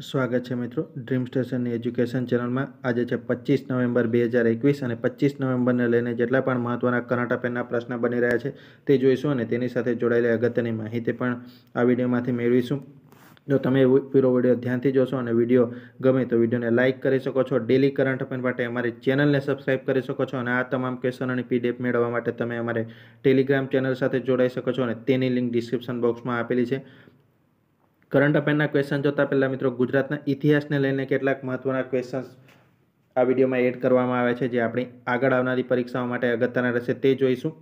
સ્વાગત છે મિત્રો. ડ્રીમ સ્ટેશનની એજ્યુકેશન ચેનલમાં આજે છે પચીસ નવેમ્બર બે હજાર એકવીસ અને પચીસ નવેમ્બરને લઈને જેટલા પણ મહત્ત્વના કરંટ અફેરના પ્રશ્ન બની રહ્યા છે તે જોઈશું અને તેની સાથે જોડાયેલી અગત્યની માહિતી પણ આ વિડીયોમાંથી મેળવીશું. જો તમે પૂરો વીડિયો ધ્યાનથી જોશો અને વીડિયો ગમે તો વિડીયોને લાઇક કરી શકો છો. ડેલી કરંટ અફેર માટે અમારી ચેનલને સબસ્ક્રાઇબ કરી શકો છો અને આ તમામ ક્વેશ્ચનોની પીડીએફ મેળવવા માટે તમે અમારે ટેલિગ્રામ ચેનલ સાથે જોડાઈ શકો છો અને તેની લિંક ડિસ્ક્રિપ્શન બોક્સમાં આપેલી છે. કરંટ અફેરના ક્વેશ્ચન જોતા પહેલાં મિત્રો ગુજરાતના ઇતિહાસને લઈને કેટલાક મહત્ત્વના ક્વેશ્ચન્સ આ વિડીયોમાં એડ કરવામાં આવે છે, જે આપણી આગળ આવનારી પરીક્ષાઓ માટે અગત્યના રહેશે તે જોઈશું.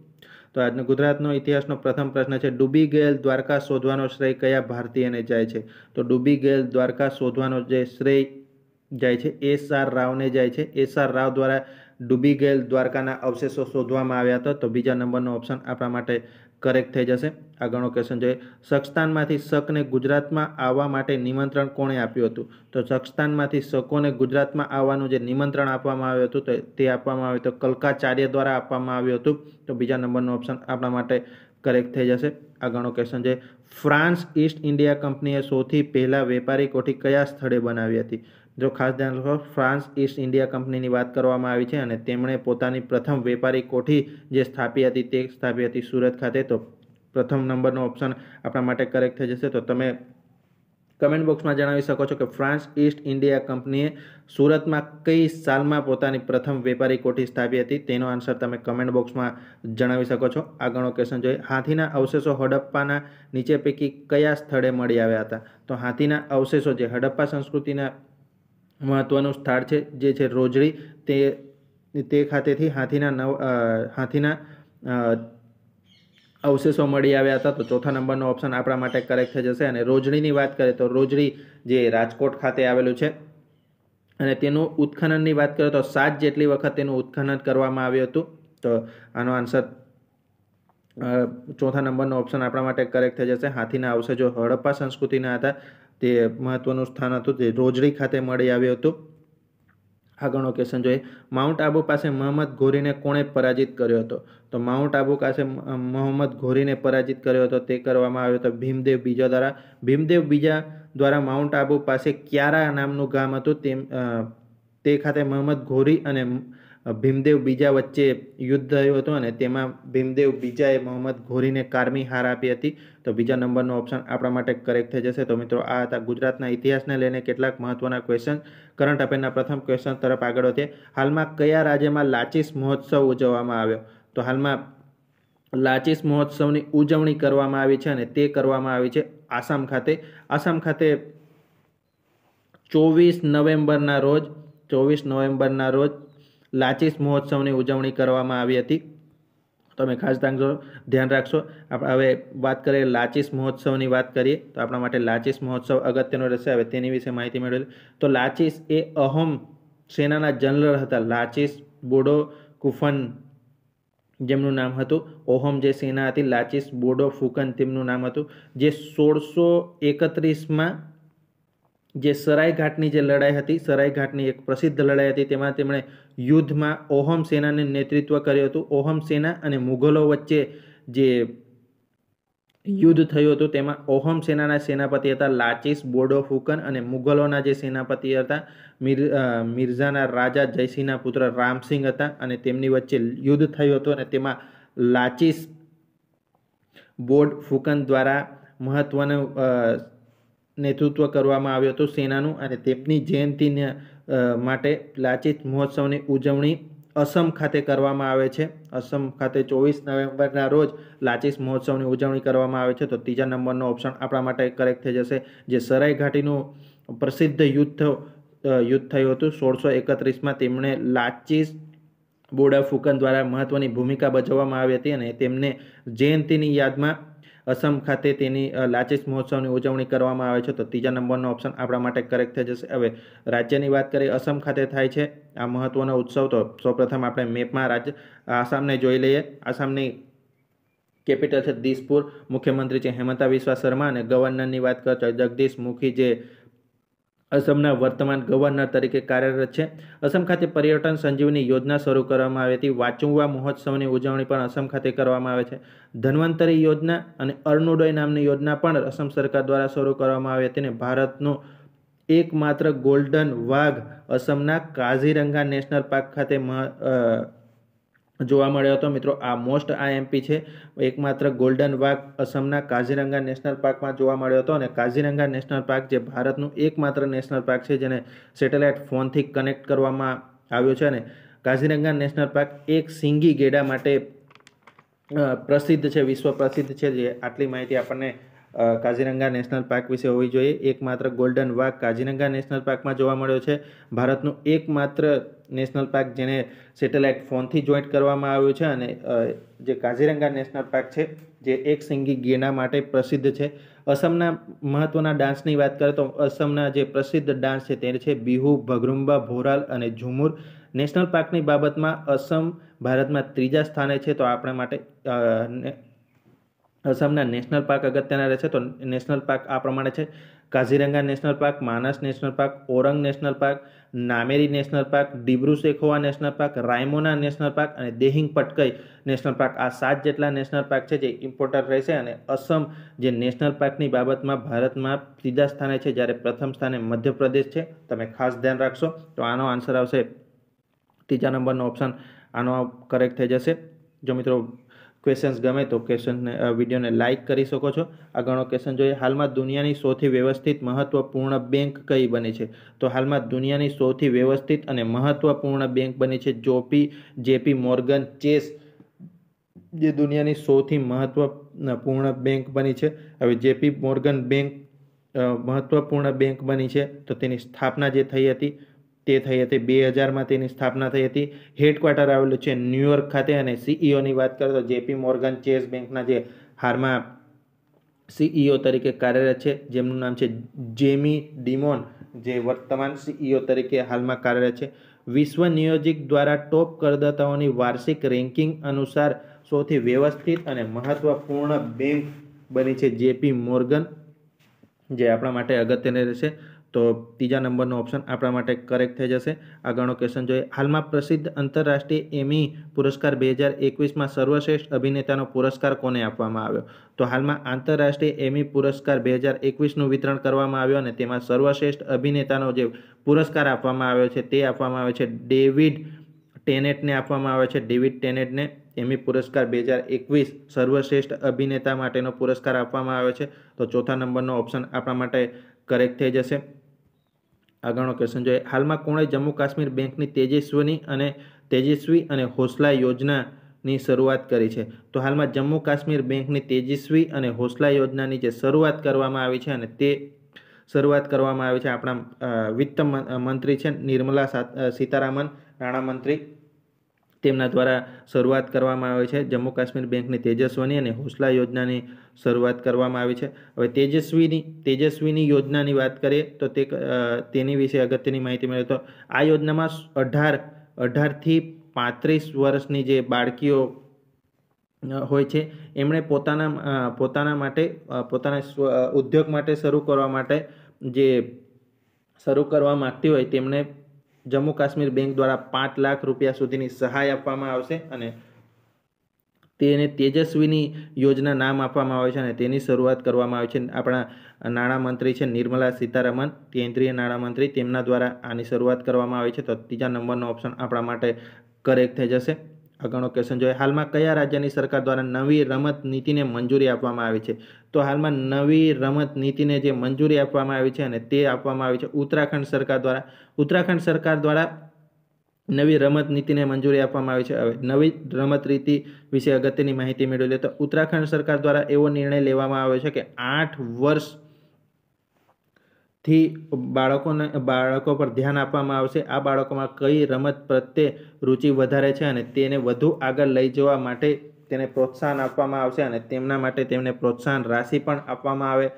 તો આજનો ગુજરાતનો ઇતિહાસનો પ્રથમ પ્રશ્ન છે, ડૂબી ગયેલ દ્વારકા શોધવાનો શ્રેય કયા ભારતીયને જાય છે? તો ડૂબી ગયેલ દ્વારકા શોધવાનો જે શ્રેય જાય છે એસ આર રાવને જાય છે. એસ આર રાવ દ્વારા ડૂબી ગયેલ દ્વારકાના અવશેષો શોધવામાં આવ્યા હતા. તો બીજા નંબરનો ઓપ્શન આપણા માટે કરેક્ટ થઈ જશે. આગળનો ક્વેશ્ચન જોઈએ. સખસ્તાનમાંથી શકને ગુજરાતમાં આવવા માટે નિમંત્રણ કોણે આપ્યું હતું? તો સખસ્તાનમાંથી શકોને ગુજરાતમાં આવવાનું જે નિમંત્રણ આપવામાં આવ્યું હતું, તો તે આપવામાં આવ્યું તો કલકાચાર્ય દ્વારા આપવામાં આવ્યું હતું. તો બીજા નંબરનો ઓપ્શન આપણા માટે કરેક્ટ થઈ જશે. આગળનો ક્વેશ્ચન છે ફ્રાન્સ ઈસ્ટ ઇન્ડિયા કંપનીએ સૌથી પહેલાં વેપારી કોઠી કયા સ્થળે બનાવી હતી? જો ખાસ ધ્યાન રાખો, ફ્રાન્સ ઈસ્ટ ઇન્ડિયા કંપનીની વાત કરવામાં આવી છે અને તેમણે પોતાની પ્રથમ વેપારી કોઠી જે સ્થાપી હતી તે સ્થાપી હતી સુરત ખાતે. તો પ્રથમ નંબરનો ઓપ્શન આપણા માટે કરેક્ટ થઈ જશે. તો તમે કમેન્ટ બોક્સમાં જણાવી શકો છો કે ફ્રાન્સ ઈસ્ટ ઇન્ડિયા કંપનીએ સુરતમાં કઈ સાલમાં પોતાની પ્રથમ વેપારી કોઠી સ્થાપી હતી? તેનો આન્સર તમે કમેન્ટ બોક્સમાં જણાવી શકો છો. આગળનો ક્વેશ્ચન જોઈએ. હાથીના અવશેષો હડપ્પાના નીચે પૈકી કયા સ્થળે મળી આવ્યા હતા? તો હાથીના અવશેષો જે હડપ્પા સંસ્કૃતિના મહત્ત્વનું સ્થળ છે, જે છે રોજડી. તે તે ખાતેથી હાથીના નવ હાથીના અવશેષો મળી આવ્યા હતા. તો ચોથા નંબરનો ઓપ્શન આપણા માટે કરેક્ટ થઈ જશે. અને રોજડીની વાત કરીએ તો રોજડી જે રાજકોટ ખાતે આવેલું છે, અને તેનું ઉત્ખનનની વાત કરીએ તો સાત જેટલી વખત તેનું ઉત્ખનન કરવામાં આવ્યું હતું. તો આનો આન્સર ચોથા નંબરનો ઓપ્શન આપણા માટે કરેક્ટ થઈ જશે. હાથીના અવશેષો હડપ્પા સંસ્કૃતિના હતા. તે મહત્ત્વનું સ્થાન હતું. તે રોજડી ખાતે મળી આવ્યું હતું. આગળનો ક્વેશ્ચન જોઈએ. માઉન્ટ આબુ પાસે મોહમ્મદ ઘોરીને કોણે પરાજિત કર્યો હતો? તો માઉન્ટ આબુ પાસે મોહમ્મદ ઘોરીને પરાજિત કર્યો હતો. તે કરવામાં આવ્યો હતો. ભીમદેવ બીજા દ્વારા. ભીમદેવ બીજા દ્વારા માઉન્ટ આબુ પાસે ક્યારા નામનું ગામ હતું. તેમ તે ખાતે મોહમ્મદ ઘોરી અને ભીમદેવ બીજા વચ્ચે યુદ્ધ થયું હતું અને તેમાં ભીમદેવ બીજાએ મોહમ્મદ ઘોરીને કારમી હાર આપી હતી. તો બીજા નંબરનો ઓપ્શન આપણા માટે કરેક્ટ થઈ જશે. તો મિત્રો, આ હતા ગુજરાતના ઇતિહાસને લઈને કેટલાક મહત્ત્વના ક્વેશ્ચન કરંટ અફેરના પ્રથમ ક્વેશ્ચન તરફ આગળ વધીએ. હાલમાં કયા રાજ્યમાં લાચીસ મહોત્સવ ઉજવવામાં આવ્યો? તો હાલમાં લાચીસ મહોત્સવની ઉજવણી કરવામાં આવી છે અને તે કરવામાં આવી છે આસામ ખાતે. આસામ ખાતે ચોવીસ નવેમ્બરના રોજ, ચોવીસ નવેમ્બરના રોજ લાચીસ મહોત્સવની ઉજવણી કરવામાં આવી હતી. તમે ખાસ ધ્યાન રાખશો. આપણે હવે વાત કરીએ લાચીસ મહોત્સવની વાત કરીએ, તો આપણા માટે લાચીસ મહોત્સવ અગત્યનો રહેશે. હવે તેની વિશે માહિતી મેળવેલી. તો લાચીસ એ અહોમ સેનાના જનરલ હતા. લાચીસ બોડો કુફન જેમનું નામ હતું. ઓહમ જે સેના હતી, લાચીસ બોડો ફુકન તેમનું નામ હતું. જે સોળસો એકત્રીસમાં જે સરાઈ ઘાટની જે લડાઈ હતી સરાઈ ઘાટની એક પ્રસિદ્ધ લડાઈ હતી, તેમાં તેમણે યુદ્ધમાં ઓહમ સેનાને નેતૃત્વ કર્યું હતું. ઓહમ સેના અને મુઘલો વચ્ચે જે યુદ્ધ થયું હતું, તેમાં ઓહમ સેનાના સેનાપતિ હતા લાચીસ બોડો ફુકન અને મુઘલોના જે સેનાપતિ હતા, મિર મિર્ઝાના રાજા જયસિંહના પુત્ર રામસિંહ હતા અને તેમની વચ્ચે યુદ્ધ થયું હતું અને તેમાં લાચીસ બોડ ફુકન દ્વારા મહત્ત્વનું નેતૃત્વ કરવામાં આવ્યું હતું સેનાનું અને તેમની જયંતિને માટે લાચિત મહોત્સવની ઉજવણી અસમ ખાતે કરવામાં આવે છે. અસમ ખાતે ચોવીસ નવેમ્બરના રોજ લાચિસ મહોત્સવની ઉજવણી કરવામાં આવે છે. તો ત્રીજા નંબરનો ઓપ્શન આપણા માટે કરેક્ટ થઈ જશે, જે સરાઈ ઘાટીનું પ્રસિદ્ધ યુદ્ધ યુદ્ધ થયું હતું. સોળસો એકત્રીસમાં તેમણે લાચિસ બોડા ફુકન દ્વારા મહત્ત્વની ભૂમિકા ભજવવામાં આવી હતી અને તેમને જયંતિની યાદમાં અસમ ખાતે તેની લાચિસ મહોત્સવની ઉજવણી કરવામાં આવે છે. તો ત્રીજા નંબરનો ઓપ્શન આપણા માટે કરેક્ટ થઈ જશે. હવે રાજ્યની વાત કરીએ, અસમ ખાતે થાય છે આ મહત્ત્વનો ઉત્સવ. તો સૌપ્રથમ આપણે મેપમાં રાજ્ય, આસામને જોઈ લઈએ. આસામની કેપિટલ છે દિસપુર. મુખ્યમંત્રી છે હેમંતા વિશ્વા શર્મા અને ગવર્નરની વાત કરતા જગદીશ મુખી જે અસમના વર્તમાન ગવર્નર તરીકે કાર્યરત છે. અસમ ખાતે પર્યટન સંજીવની યોજના શરૂ કરવામાં આવી હતી. વાચુંવા મહોત્સવની ઉજવણી પણ અસમ ખાતે કરવામાં આવે છે. ધન્વંતરી યોજના અને અરુણોદય નામની યોજના પણ અસમ સરકાર દ્વારા શરૂ કરવામાં આવી હતી અને ભારતનો એકમાત્ર ગોલ્ડન વાઘ અસમના કાઝીરંગા નેશનલ પાર્ક ખાતે જોવા મળ્યો હતો. મિત્રો, આ મોસ્ટ આઈએમપી છે. એકમાત્ર ગોલ્ડન વાઘ અસમના કાઝીરંગા નેશનલ પાર્કમાં જોવા મળ્યો હતો. અને કાઝીરંગા નેશનલ પાર્ક જે ભારતનું એકમાત્ર નેશનલ પાર્ક છે, જેને સેટેલાઇટ ફોનથી કનેક્ટ કરવામાં આવ્યો છે. અને કાઝીરંગા નેશનલ પાર્ક એક સિંગી ગેડા માટે પ્રસિદ્ધ છે, વિશ્વ પ્રસિદ્ધ છે, જે આટલી માહિતી આપણને કાઝીરંગા નેશનલ પાર્ક વિશે હોવી જોઈએ. એકમાત્ર ગોલ્ડન વાઘ કાઝીરંગા નેશનલ પાર્કમાં જોવા મળ્યો છે. ભારતનું એકમાત્ર નેશનલ પાર્ક જેને સેટેલાઇટ ફોનથી જોઈન્ટ કરવામાં આવ્યું છે અને જે કાઝીરંગા નેશનલ પાર્ક છે, જે એક સિંગી ગેના માટે પ્રસિદ્ધ છે. અસમના મહત્ત્વના ડાન્સની વાત કરીએ તો અસમના જે પ્રસિદ્ધ ડાન્સ છે તે છે બિહુ, ભગરુંબા, ભોરાલ અને ઝુમુર. નેશનલ પાર્કની બાબતમાં અસમ ભારતમાં ત્રીજા સ્થાને છે. તો આપણા માટે અસમના નેશનલ પાર્ક અગત્યના રહેશે તો નેશનલ પાર્ક આ પ્રમાણે છે. Kaziranga national park, Manas national park, Orang national park, Nameri national park, Dibru Saikhowa national park, Raimona national park અને દેહિંગ પટકઈ નેશનલ પાર્ક. આ સાત જેટલા નેશનલ પાર્ક છે જે ઇમ્પોર્ટન્ટ રહેશે અને અસમ જે નેશનલ પાર્કની બાબતમાં ભારતમાં ત્રીજા સ્થાને છે જ્યારે પ્રથમ સ્થાને મધ્યપ્રદેશ છે. તમે ખાસ ધ્યાન રાખશો તો આનો આન્સર આવશે. ત્રીજા નંબરનો ઓપ્શન આનો કરેક્ટ થઈ જશે. જો મિત્રો ક્વેશ્ચન્સ ગમે તો ક્વેશ્ચનને વિડીયોને લાઇક કરી શકો છો. આગળનો ક્વેશ્ચન જોઈએ. હાલમાં દુનિયાની સૌથી વ્યવસ્થિત મહત્વપૂર્ણ બેંક કઈ બની છે? તો હાલમાં દુનિયાની સૌથી વ્યવસ્થિત અને મહત્વપૂર્ણ બેંક બની છે જોપી જેપી મોર્ગન ચેસ જે દુનિયાની સૌથી મહત્વપૂર્ણ બેંક બની છે. હવે જેપી મોર્ગન બેંક મહત્વપૂર્ણ બેંક બની છે. તો તેની સ્થાપના જે થઈ હતી તે થઈ હતી. બે હજારમાં તેની સ્થાપના થઈ હતી. હેડક્વાર્ટર આવેલું છે ન્યુયોર્ક ખાતે અને સીઈઓની વાત કરીએ તો જેપી મોર્ગન ચેસ બેંકના જે હારમાં સીઈઓ તરીકે કાર્યરત છે, જેમનું નામ છે જેમી ડિમોન, જે વર્તમાન સીઈઓ તરીકે હાલમાં કાર્યરત છે. વિશ્વ નિયોજિક દ્વારા ટોપ કરદાતાઓની વાર્ષિક રેન્કિંગ અનુસાર સૌથી વ્યવસ્થિત અને મહત્વપૂર્ણ બેંક બની છે જેપી મોર્ગન, જે આપણા માટે અગત્યની રહેશે. તો ત્રીજા નંબરનો ઓપ્શન આપણા માટે કરેક્ટ થઈ જશે. આગળનો ક્વેશ્ચન જોઈએ. હાલમાં પ્રસિદ્ધ આંતરરાષ્ટ્રીય એમી પુરસ્કાર બે હજાર એકવીસમાં સર્વશ્રેષ્ઠ અભિનેતાનો પુરસ્કાર કોને આપવામાં આવ્યો? તો હાલમાં આંતરરાષ્ટ્રીય એમી પુરસ્કાર બે હજાર એકવીસનું વિતરણ કરવામાં આવ્યું અને તેમાં સર્વશ્રેષ્ઠ અભિનેતાનો જે પુરસ્કાર આપવામાં આવ્યો છે તે આપવામાં આવે છે. ડેવિડ ટેનેટને આપવામાં આવે છે. ડેવિડ ટેનેટને એમી પુરસ્કાર બે હજાર એકવીસ સર્વશ્રેષ્ઠ અભિનેતા માટેનો પુરસ્કાર આપવામાં આવે છે. તો ચોથા નંબરનો ઓપ્શન આપણા માટે કરેક્ટ થઈ જશે. આગળનો ક્વેશ્ચન જોઈએ. હાલમાં કોણે જમ્મુ કાશ્મીર બેંકની તેજસ્વીની અને તેજસ્વી અને હોસલા યોજનાની શરૂઆત કરી છે? તો હાલમાં જમ્મુ કાશ્મીર બેંકની તેજસ્વી અને હોસલા યોજનાની જે શરૂઆત કરવામાં આવી છે અને તે શરૂઆત કરવામાં આવી છે આપણા વિત્ત મંત્રી છે નિર્મલા સીતારામન નાણામંત્રી તેમના દ્વારા શરૂઆત કરવામાં આવે છે. જમ્મુ કાશ્મીર બેંકની તેજસ્વની અને હોસલા યોજનાની શરૂઆત કરવામાં આવી છે. હવે તેજસ્વીની તેજસ્વીની યોજનાની વાત કરીએ તો તે તેની વિશે અગત્યની માહિતી મળે તો આ યોજનામાં અઢાર અઢારથી પાંત્રીસ વર્ષની જે બાળકીઓ હોય છે, એમણે પોતાના પોતાના માટે પોતાના ઉદ્યોગ માટે શરૂ કરવા માટે જે શરૂ કરવા માગતી હોય તેમને જમ્મુ કાશ્મીર બેંક દ્વારા પાંચ લાખ રૂપિયા સુધીની સહાય આપવામાં આવશે અને તેને તેજસ્વીની યોજના નામ આપવામાં આવે છે અને તેની શરૂઆત કરવામાં આવે છે. આપણા નાણામંત્રી છે નિર્મલા સીતારમન કેન્દ્રીય નાણામંત્રી તેમના દ્વારા આની શરૂઆત કરવામાં આવી છે. તો ત્રીજા નંબરનો ઓપ્શન આપણા માટે કરેક્ટ થઈ જશે. આગળનો ક્વેશ્ચન જોઈએ હાલમાં કયા રાજ્યની સરકાર દ્વારા નવી રમત નીતિને મંજૂરી આપવામાં આવી છે? તો હાલમાં નવી રમત નીતિને જે મંજૂરી આપવામાં આવી છે અને તે આપવામાં આવી છે ઉત્તરાખંડ સરકાર દ્વારા. ઉત્તરાખંડ સરકાર દ્વારા નવી રમત નીતિને મંજૂરી આપવામાં આવી છે. હવે નવી રમત રીતિ વિશે અગત્યની માહિતી મેળવી લે તો ઉત્તરાખંડ સરકાર દ્વારા એવો નિર્ણય લેવામાં આવ્યો છે કે આઠ વર્ષ થી બાળકોને, બાળકો પર ધ્યાન આપવામાં આવશે. આ બાળકોમાં કઈ રમત પ્રત્યે રુચિ વધારે છે અને તેને વધુ આગળ લઈ જવા માટે તેને પ્રોત્સાહન આપવામાં આવશે અને તેમના માટે તેમને પ્રોત્સાહન રાશિ પણ આપવામાં આવે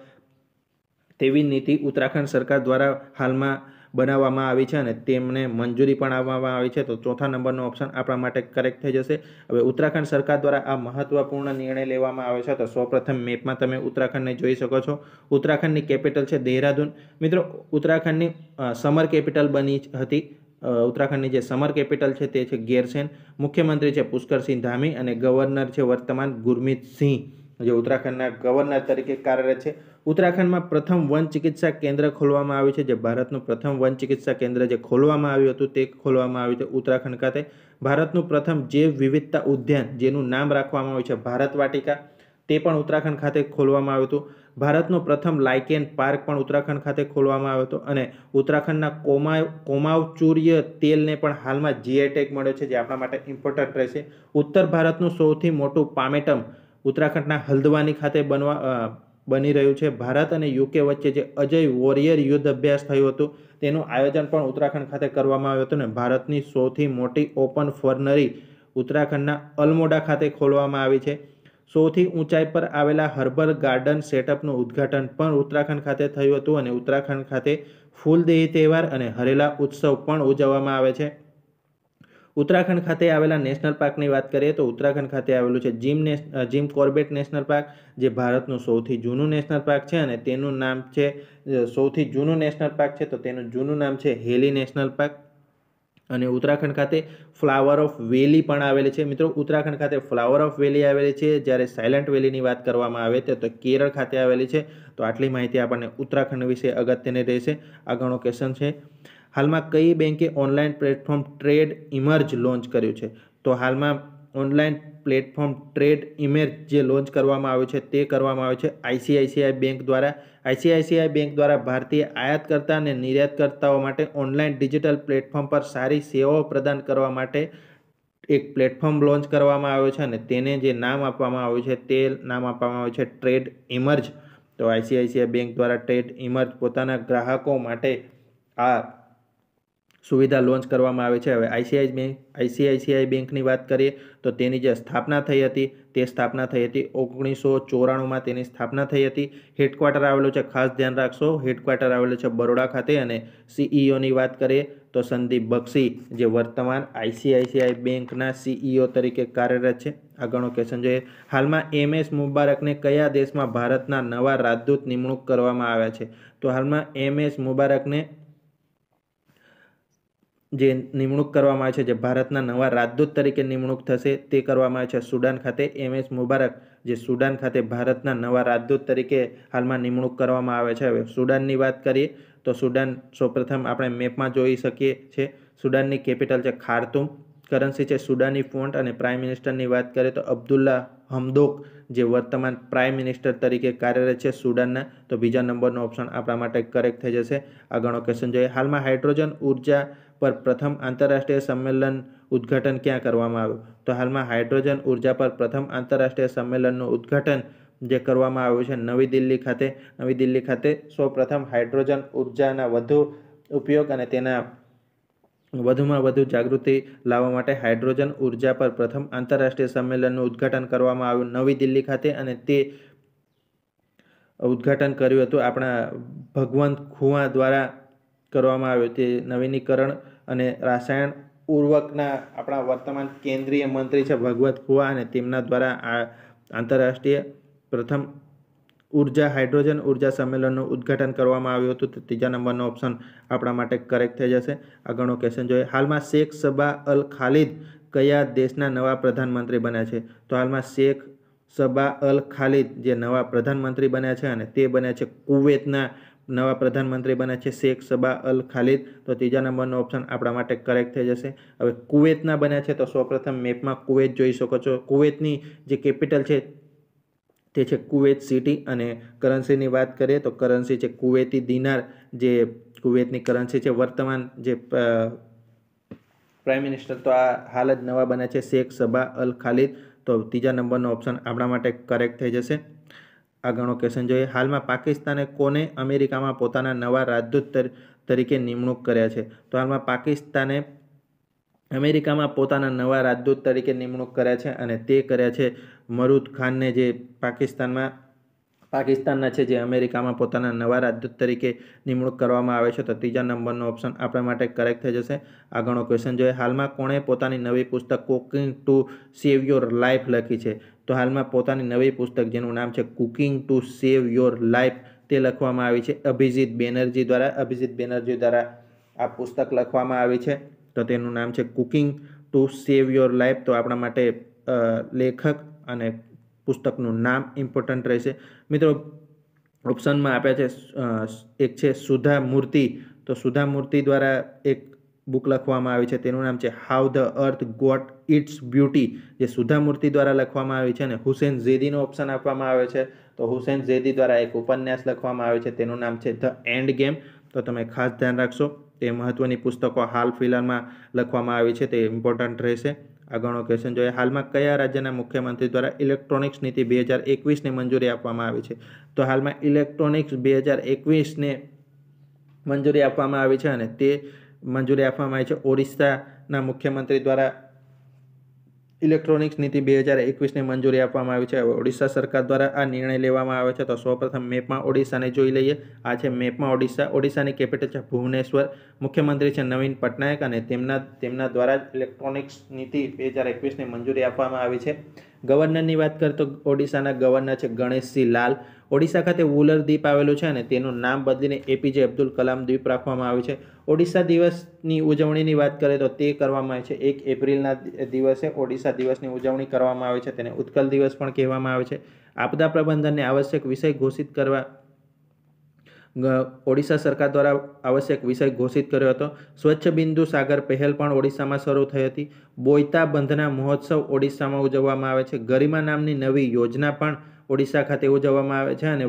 તેવી નીતિ ઉત્તરાખંડ સરકાર દ્વારા હાલમાં બનાવવામાં આવી છે અને તેમને મંજૂરી પણ આપવામાં આવી છે. તો ચોથા નંબરનો ઓપ્શન આપણા માટે કરેક્ટ થઈ જશે. હવે ઉત્તરાખંડ સરકાર દ્વારા આ મહત્વપૂર્ણ નિર્ણય લેવામાં આવે છે. તો સૌપ્રથમ મેપમાં તમે ઉત્તરાખંડને જોઈ શકો છો. ઉત્તરાખંડની કેપિટલ છે દેહરાદૂન. મિત્રો, ઉત્તરાખંડની સમર કેપિટલ બની હતી. ઉત્તરાખંડની જે સમર કેપિટલ છે તે છે ગેરસેન. મુખ્યમંત્રી છે પુષ્કરસિંહ ધામી અને ગવર્નર છે વર્તમાન ગુરમીત સિંહ. જે ઉત્તરાખંડના ગવર્નર તરીકે કાર્યરત છે. ઉત્તરાખંડમાં પ્રથમ વન ચિકિત્સા કેન્દ્ર ખોલવામાં આવ્યું છે. જે ભારતનું પ્રથમ વન ચિકિત્સા કેન્દ્ર જે ખોલવામાં આવ્યું હતું તે ખોલવામાં આવ્યું છે ઉત્તરાખંડ ખાતે. ભારતનું પ્રથમ જૈવ વિવિધતા ઉદ્યાન જેનું નામ રાખવામાં આવ્યું છે ભારત વાટિકા, તે પણ ઉત્તરાખંડ ખાતે ખોલવામાં આવ્યું હતું. ભારતનો પ્રથમ લાઇકેન પાર્ક પણ ઉત્તરાખંડ ખાતે ખોલવામાં આવ્યો હતો અને ઉત્તરાખંડના કોમા કોમાવચુર્ય તેલને પણ હાલમાં જીઆઈ ટેગ મળ્યો છે જે આપણા માટે ઇમ્પોર્ટન્ટ રહેશે. ઉત્તર ભારતનું સૌથી મોટું પામેટમ ઉત્તરાખંડના હલ્દવાની ખાતે બનવા બની રહ્યું છે. ભારત અને યુકે વચ્ચે જે અજય વોરિયર યુદ્ધ અભ્યાસ થયું હતું, તેનું આયોજન પણ ઉત્તરાખંડ ખાતે કરવામાં આવ્યું હતું અને ભારતની સૌથી મોટી ઓપન ફર્નરી ઉત્તરાખંડના અલમોડા ખાતે ખોલવામાં આવી છે. સૌથી ઊંચાઈ પર આવેલા હર્બલ ગાર્ડન સેટઅપનું ઉદ્ઘાટન પણ ઉત્તરાખંડ ખાતે થયું હતું અને ઉત્તરાખંડ ખાતે ફૂલદેહી તહેવાર અને હરેલા ઉત્સવ પણ ઉજવવામાં આવે છે. ઉત્તરાખંડ ખાતે આવેલા નેશનલ પાર્કની વાત કરીએ તો ઉત્તરાખંડ ખાતે આવેલું છે Jim Jim Corbett national park, જે ભારતનું સૌથી જૂનું નેશનલ પાર્ક છે અને તેનું નામ છે સૌથી જૂનું નેશનલ પાર્ક છે તો તેનું જૂનું નામ છે હેલી નેશનલ પાર્ક. અને ઉત્તરાખંડ ખાતે ફ્લાવર ઓફ વેલી પણ આવેલી છે. મિત્રો, ઉત્તરાખંડ ખાતે ફ્લાવર ઓફ વેલી આવેલી છે. જ્યારે સાયલન્ટ વેલીની વાત કરવામાં આવે તો કેરળ ખાતે આવેલી છે. તો આટલી માહિતી આપણને ઉત્તરાખંડ વિશે અગત્યની રહેશે. આગળનો ક્વેશ્ચન છે હાલમાં કઈ બેંકે online platform trade emerge launch કર્યું છે? તો હાલમાં ઓનલાઈન પ્લેટફોર્મ ટ્રેડ ઇમેજ જે લોન્ચ કરવામાં આવ્યું છે તે કરવામાં આવ્યું છે આઈસીઆઈસીઆઈ બેંક દ્વારા. આઈસીઆઈસીઆઈ બેંક દ્વારા ભારતીય આયાતકર્તા અને નિર્યાતકર્તાઓ માટે ઓનલાઈન ડિજિટલ પ્લેટફોર્મ પર સારી સેવાઓ પ્રદાન કરવા માટે એક પ્લેટફોર્મ લોન્ચ કરવામાં આવ્યો છે અને તેને જે નામ આપવામાં આવ્યું છે તે નામ આપવામાં આવ્યું છે ટ્રેડ ઇમર્જ તો આઈસીઆઈસીઆઈ બેંક દ્વારા ટ્રેડ ઇમર્જ પોતાના ગ્રાહકો માટે આ સુવિધા લોન્ચ કરવામાં આવે છે. હવે આઈસીઆઈ બેંક આઈસીઆઈસીઆઈ બેંકની વાત કરીએ તો તેની જે સ્થાપના થઈ હતી, તે સ્થાપના થઈ હતી ઓગણીસો ચોરાણુંમાં તેની સ્થાપના થઈ હતી. હેડક્વાર્ટર આવેલું છે, ખાસ ધ્યાન રાખશો. હેડક્વાર્ટર આવેલું છે બરોડા ખાતે અને સીઈઓની વાત કરીએ તો સંદીપ બક્ષી, જે વર્તમાન આઈસીઆઈસીઆઈ બેંકના સીઈઓ તરીકે કાર્યરત છે. આગળનો ક્વેશ્ચન જોઈએ. હાલમાં એમ એસ મુબારકને કયા દેશમાં ભારતના નવા રાજદૂત નિમણૂક કરવામાં આવ્યા છે? તો હાલમાં એમ એસ મુબારકને જે નિમણૂક કરવામાં આવે છે, જે ભારતના નવા રાજદૂત તરીકે નિમણૂક થશે, તે કરવામાં આવે છે. સુડાન ખાતે એમ. એસ. મુબારક, જે સુડાન ખાતે ભારતના નવા રાજદૂત તરીકે હાલમાં નિમણૂક કરવામાં આવે છે. હવે સુડાનની વાત કરીએ, તો સુડાન સૌપ્રથમ આપણે મેપમાં જોઈ શકીએ છીએ. સુડાનની કેપિટલ છે ખારતુમ. કરન્સી છે સુડાની ફોન્ટ અને પ્રાઇમ મિનિસ્ટરની વાત કરીએ, તો અબ્દુલ્લા હમદોક, જે વર્તમાન પ્રાઇમ મિનિસ્ટર તરીકે કાર્યરત છે સુડાનના, તો બીજા નંબરનો ઓપ્શન આપણા માટે કરેક્ટ થઈ જશે. આગળનો ક્વેશ્ચન જોઈએ. હાલમાં હાઇડ્રોજન, ઊર્જા પર પ્રથમ આંતરરાષ્ટ્રીય સંમેલન ઉદ્ઘાટન ક્યાં કરવામાં આવ્યું? તો હાલમાં હાઇડ્રોજન ઊર્જા પર પ્રથમ આંતરરાષ્ટ્રીય સંમેલનનું ઉદ્ઘાટન જે કરવામાં આવ્યું છે નવી દિલ્હી ખાતે. નવી દિલ્હી ખાતે સૌપ્રથમ હાઇડ્રોજન ઉર્જાના વધુ ઉપયોગ અને તેના વધુમાં વધુ જાગૃતિ લાવવા માટે હાઇડ્રોજન ઊર્જા પર પ્રથમ આંતરરાષ્ટ્રીય સંમેલનનું ઉદ્ઘાટન કરવામાં આવ્યું નવી દિલ્હી ખાતે અને તે ઉદ્ઘાટન કર્યું હતું આપણા ભગવંત ખુવા દ્વારા કરવામાં આવ્યું તે નવીનીકરણ અને રાસાયણ ઉર્વકના આપણા વર્તમાન કેન્દ્રીય મંત્રી છે ભગવત ખુવા અને તેમના દ્વારા આ આંતરરાષ્ટ્રીય પ્રથમ ઊર્જા હાઇડ્રોજન ઊર્જા સંમેલનનું ઉદ્ઘાટન કરવામાં આવ્યું હતું. તો ત્રીજા નંબરનો ઓપ્શન આપણા માટે કરેક્ટ થઈ જશે. આગળનો ક્વેશ્ચન જોઈએ. હાલમાં શેખ સબા અલ ખાલિદ કયા દેશના નવા પ્રધાનમંત્રી બન્યા છે? તો હાલમાં શેખ સબા અલ ખાલિદ જે નવા પ્રધાનમંત્રી બન્યા છે અને તે બન્યા છે કુવેતના નવા પ્રધાનમંત્રી બને છે શેખ સબા અલ ખાલિદ. તો ત્રીજા નંબરનો ઓપ્શન આપણા માટે કરેક્ટ થઈ જશે. હવે કુવેતના બન્યા છે તો સૌપ્રથમ મેપમાં કુવેત જોઈ શકો છો. કુવેતની જે કેપિટલ છે તે છે કુવેત સિટી અને કરન્સીની વાત કરીએ તો કરન્સી છે કુવેતી દિનાર. જે કુવેતની કરન્સી છે વર્તમાન જે પ્રાઇમ મિનિસ્ટર તો આ હાલ જ નવા બન્યા છે શેખ સબા અલ ખાલિદ. તો ત્રીજા નંબરનો ઓપ્શન આપણા માટે કરેક્ટ થઈ જશે. આગળનો ક્વેશ્ચન જોઈએ. હાલમાં પાકિસ્તાને કોને અમેરિકામાં પોતાના નવા રાજદૂત તરીકે નિમણૂક કર્યા છે? તો હાલમાં પાકિસ્તાને અમેરિકામાં પોતાના નવા રાજદૂત તરીકે નિમણૂક કર્યા છે અને તે કર્યા છે મરૂદ ખાનને, જે પાકિસ્તાનમાં પાકિસ્તાનના છે, જે અમેરિકામાં પોતાના નવા રાજદૂત તરીકે નિમણૂક કરવામાં આવે છે, તો ત્રીજા નંબરનો ઓપ્શન આપણા માટે કરેક્ટ થઈ જશે. આગળનો ક્વેશ્ચન જોઈએ, હાલમાં કોણે પોતાની નવી પુસ્તક cooking to save your life લખી છે? તો હાલમાં પોતાની નવી પુસ્તક જેનું નામ છે cooking to save your life તે લખવામાં આવી છે. અભિજીત બેનર્જી દ્વારા, અભિજીત બેનર્જી દ્વારા આ પુસ્તક લખવામાં આવી છે. તો તેનું નામ છે cooking to save your life તો આપણા માટે લેખક અને પુસ્તકનું નામ ઇમ્પોર્ટન્ટ રહેશે. મિત્રો ઓપ્શનમાં આપ્યા છે એક છે સુધા મૂર્તિ તો સુધા મૂર્તિ દ્વારા એક બુક લખવામાં આવી છે, તેનું નામ છે how the earth got its beauty જે સુધા મૂર્તિ દ્વારા લખવામાં આવી છે અને હુસેન ઝેદીનો ઓપ્શન આપવામાં આવે છે. તો હુસેન ઝેદી દ્વારા એક ઉપન્યાસ લખવામાં આવે છે, તેનું નામ છે ધ એન્ડ ગેમ તો તમે ખાસ ધ્યાન રાખશો, તે મહત્ત્વની પુસ્તકો હાલ ફિલહાલમાં લખવામાં આવી છે, તે ઇમ્પોર્ટન્ટ રહેશે. આગળનો ક્વેશ્ચન જોઈએ. હાલમાં કયા રાજ્યના મુખ્યમંત્રી દ્વારા ઇલેક્ટ્રોનિક્સ નીતિ બે હજાર એકવીસને મંજૂરી આપવામાં આવી છે? તો હાલમાં ઇલેક્ટ્રોનિક્સ બે હજાર એકવીસને મંજૂરી આપવામાં આવી છે અને તે મંજૂરી આપવામાં આવી છે ઓરિસ્સાના મુખ્યમંત્રી દ્વારા ઇલેક્ટ્રોનિક્સ નીતિ બે હજાર એકવીસને મંજૂરી આપવામાં આવી છે. ઓડિશા સરકાર દ્વારા આ નિર્ણય લેવામાં આવે છે. તો સૌપ્રથમ મેપમાં ઓડિશાને જોઈ લઈએ. આ છે મેપમાં ઓડિશા. ઓડિશાની કેપિટલ છે ભુવનેશ્વર. મુખ્યમંત્રી છે નવીન પટનાયક અને તેમના તેમના દ્વારા જ ઇલેક્ટ્રોનિક્સ નીતિ બે હજાર એકવીસને મંજૂરી આપવામાં આવી છે. ગવર્નરની વાત કરીએ તો ઓડિશાના ગવર્નર છે ગણેશસિંહ લાલ. ઓડિશા ખાતે વુલર દ્વીપ આવેલું છે અને તેનું નામ બદલીને એપીજે અબ્દુલ કલામ દ્વીપ રાખવામાં આવ્યું છે. ઓડિશા દિવસની ઉજવણીની વાત કરીએ તો તે કરવામાં આવે છે. એક એપ્રિલના દિવસે ઓડિશા દિવસની ઉજવણી કરવામાં આવે છે. તેને ઉત્કલ દિવસ પણ કહેવામાં આવે છે. આપદા પ્રબંધનને આવશ્યક વિષય ઘોષિત કરવા ઓડિશા સરકાર દ્વારા આવશ્યક વિષય ઘોષિત કર્યો હતો. સ્વચ્છ બિંદુ સાગર પહેલ પણ ઓડિશામાં શરૂ થઈ હતી. બોયતા બંધના મહોત્સવ ઓડિશામાં ઉજવવામાં આવે છે. ગરિમા નામની નવી યોજના પણ ઓડિશા ખાતે ઉજવવામાં આવે છે અને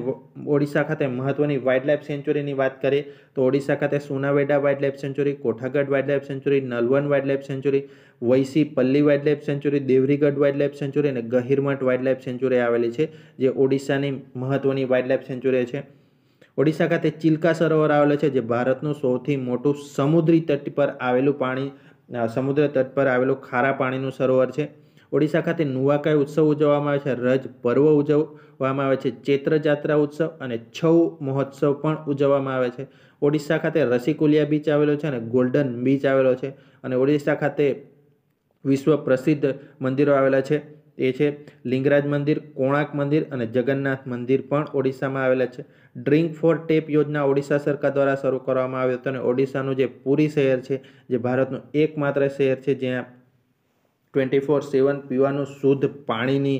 ઓડિશા ખાતે મહત્ત્વની વાઇલ્ડલાઇફ સેન્ચુરીની વાત કરીએ તો ઓડિશા ખાતે Sunabeda wildlife sanctuary Kotagarh wildlife sanctuary Nalaban wildlife sanctuary Baisipalli wildlife sanctuary Debrigarh wildlife sanctuary અને ગહિરમઠ વાઇલ્ડલાઇફ સેન્ચુરી આવેલી છે, જે ઓડિશાની મહત્ત્વની વાઇલ્ડલાઇફ સેન્ચુરી છે. ઓડિશા ખાતે ચિલ્કા સરોવર આવેલો છે, જે ભારતનું સૌથી મોટું સમુદ્રી તટ પર આવેલું પાણી સમુદ્ર તટ પર આવેલું ખારા પાણીનું સરોવર છે. ઓડિશા ખાતે નુવાકાઈ ઉત્સવ ઉજવવામાં આવે છે, રજ પર્વ ઉજવવામાં આવે છે, ચૈત્ર જાત્રા ઉત્સવ અને છઉ મહોત્સવ પણ ઉજવવામાં આવે છે. ઓડિશા ખાતે રસિકુલિયા બીચ આવેલો છે અને ગોલ્ડન બીચ આવેલો છે અને ઓડિશા ખાતે વિશ્વ પ્રસિદ્ધ મંદિરો આવેલા છે. એ છે લિંગરાજ મંદિર, કોણાર્ક મંદિર અને જગન્નાથ મંદિર પણ ઓડિશામાં આવેલા છે. ડ્રિંક ફોર ટેપ યોજના ઓડિશા સરકાર દ્વારા શરૂ કરવામાં આવ્યો હતી અને ઓડિશાનું જે પુરી શહેર છે, જે ભારતનું એકમાત્ર શહેર છે, જ્યાં ટ્વેન્ટી ફોર સેવન પીવાનું શુદ્ધ પાણીની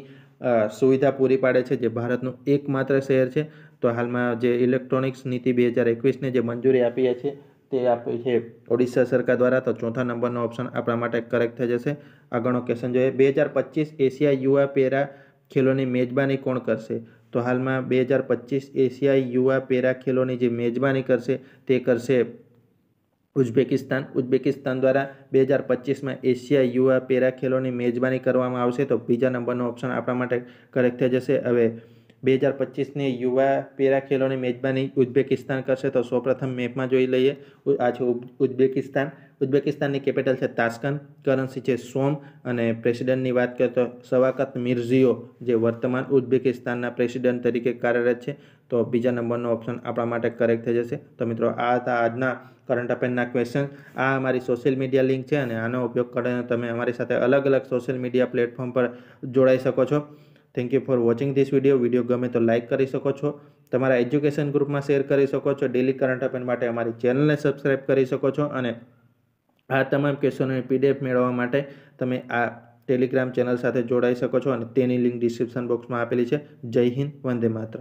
સુવિધા પૂરી પાડે છે, જે ભારતનું એકમાત્ર શહેર છે. તો હાલમાં જે ઇલેક્ટ્રોનિક્સ નીતિ બે હજાર એકવીસને જે મંજૂરી આપી છે, તે આપી છે ઓડિશા સરકાર દ્વારા, તો ચોથા નંબરનો ઓપ્શન આપણા માટે કરેક્ટ થઈ જશે. આગળનો ક્વેશ્ચન જોઈએ. બે હજાર પચીસ એશિયા યુવા પેરા ખેલોની મેજબાની કોણ કરશે? તો હાલમાં બે હજાર પચીસ એશિયાઈ યુવા પેરા ખેલોની જે મેજબાની કરશે, તે કરશે ઉઝબેકિસ્તાન ઉઝબેકિસ્તાન દ્વારા બે હજાર પચીસમાં એશિયા યુવા પેરા ખેલોની મેજબાની કરવામાં આવશે તો બીજા નંબરનો ઓપ્શન આપણા માટે કરેક્ટ થઈ જશે. હવે બે હજાર પચીસની યુવા પેરા ખેલોની મેજબાની ઉઝબેકિસ્તાન કરશે તો સૌપ્રથમ મેપમાં જોઈ લઈએ. આ છે ઉઝબેકિસ્તાન. ઉઝબેકિસ્તાનની કેપિટલ છે તાસ્કન, કરન્સી છે સોમ અને પ્રેસિડેન્ટની વાત કરીએ તો સવાકત મિર્ઝીઓ જે વર્તમાન ઉઝબેકિસ્તાનના પ્રેસિડેન્ટ તરીકે કાર્યરત છે તો બીજા નંબરનો ઓપ્શન આપણા માટે કરેક્ટ થઈ જશે. તો મિત્રો, આ હતા આજના કરંટ અફેરના ક્વેશ્ચન આ અમારી સોશિયલ મીડિયા લિંક છે અને આનો ઉપયોગ કરીને તમે અમારી સાથે અલગ અલગ સોશિયલ મીડિયા પ્લેટફોર્મ પર જોડાઈ શકો છો. Thank you for watching this video video ગમે તો લાઇક કરી શકો છો. તમારા એજ્યુકેશન ગ્રુપમાં શેર કરી શકો છો. ડેલી કરંટ અફેર માટે અમારી ચેનલને સબસ્ક્રાઈબ કરી શકો છો. અને આ તમામ ક્વેશ્ચનોની પીડીએફ મેળવવા માટે તમે આ ટેલિગ્રામ ચેનલ સાથે જોડાઈ શકો છો અને તેની લિંક ડિસ્ક્રિપ્શન બોક્સમાં આપેલી છે. જય હિન્દ, વંદે માતરમ.